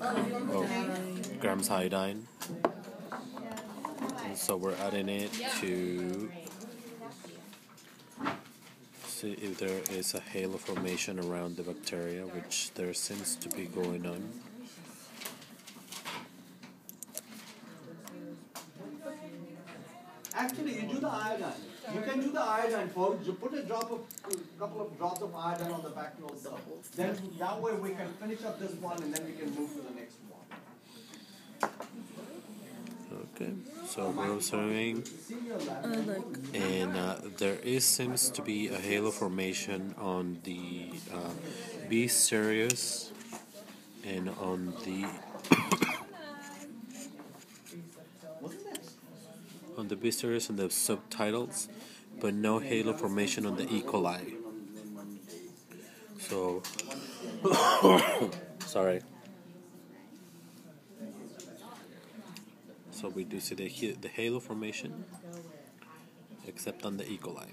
oh, Gram's iodine. And so we're adding it to see if there is a halo formation around the bacteria, which there seems to be going on. Actually, you do the iodine. You can do the iodine first. You put a drop of, a couple of drops of iodine on the back nose. Then that way we can finish up this one and then we can move to the next one. Okay, so we're observing, and uh, there is seems to be a halo formation on the uh, B. cereus and on the on the cereus and the subtilis, but no halo formation on the E. coli. So, sorry. So we do see the, the halo formation, except on the E. coli.